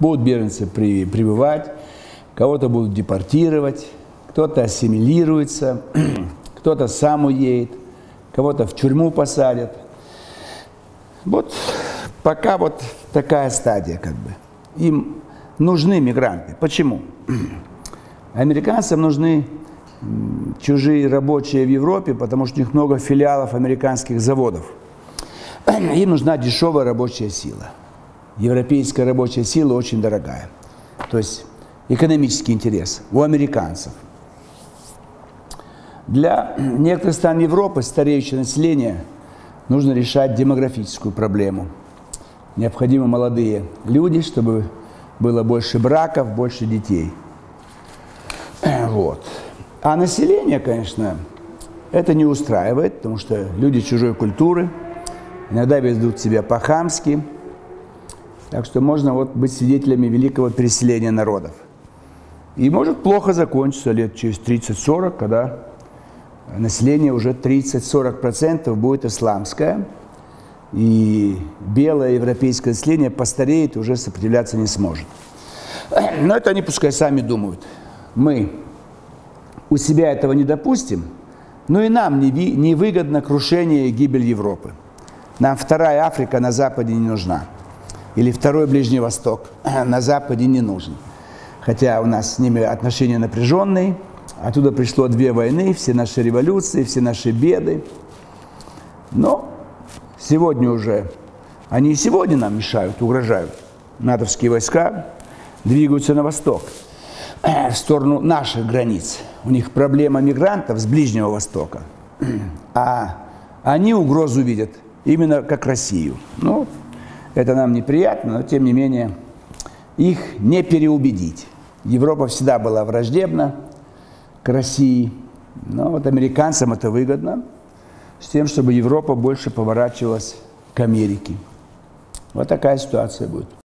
Будут беженцы при, прибывать, кого-то будут депортировать, кто-то ассимилируется, кто-то сам уедет, кого-то в тюрьму посадят. Вот пока вот такая стадия как бы. Им нужны мигранты. Почему? Американцам нужны чужие рабочие в Европе, потому что у них много филиалов американских заводов. Им нужна дешевая рабочая сила. Европейская рабочая сила очень дорогая. То есть экономический интерес у американцев. Для некоторых стран Европы стареющее население нужно решать демографическую проблему. Необходимы молодые люди, чтобы было больше браков, больше детей. Вот. А население, конечно, это не устраивает, потому что люди чужой культуры иногда ведут себя по-хамски. Так что можно вот быть свидетелями великого переселения народов. И может плохо закончиться лет через 30-40, когда население уже 30-40% будет исламское, и белое европейское население постареет и уже сопротивляться не сможет. Но это они пускай сами думают. Мы у себя этого не допустим, но и нам невыгодно крушение и гибель Европы. Нам вторая Африка на Западе не нужна. Или второй Ближний Восток на Западе не нужен. Хотя у нас с ними отношения напряженные, оттуда пришло две войны, все наши революции, все наши беды. Но сегодня уже, они и сегодня нам мешают, угрожают. натовские войска двигаются на восток, в сторону наших границ. У них проблема мигрантов с Ближнего Востока. А они угрозу видят именно как Россию. Ну, это нам неприятно, но тем не менее их не переубедить. Европа всегда была враждебна к России, но вот американцам это выгодно, с тем, чтобы Европа больше поворачивалась к Америке. Вот такая ситуация будет.